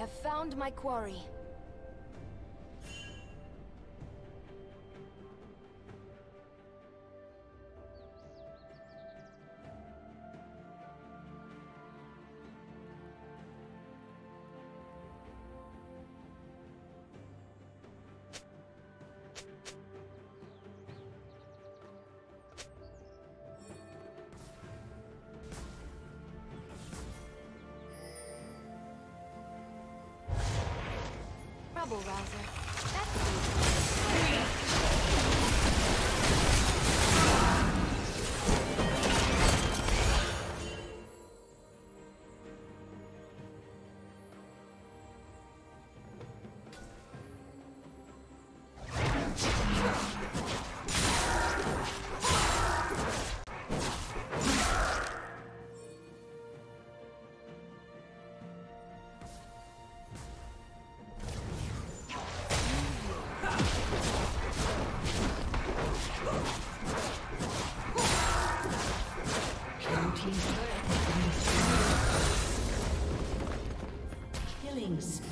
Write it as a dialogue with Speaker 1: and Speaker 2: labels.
Speaker 1: have found my quarry. Trouble rouser. That's
Speaker 2: Ace.